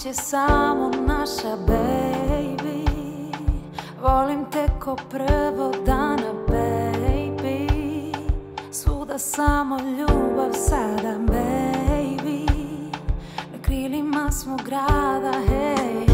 noć je samo naša baby. Volim te ko prvog dana baby. Svuda samo ljubav sada baby. Na krilima smo grada hej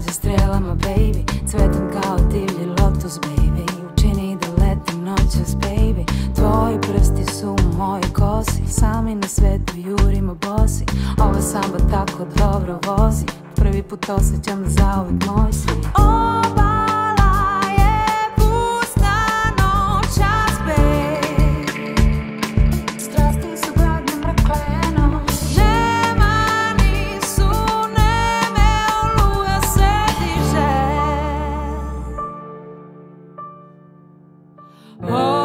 Gađa strelama, baby. Cvetam kao divlji lotus, baby. Učini da letim noćas, baby. Tvoji prsti su u mojoj kosi. Sami na svetu jurimo bosi. Ova samba tako dobro vozi. Prvi put osjećam da zauvek moj si. Obala Oh.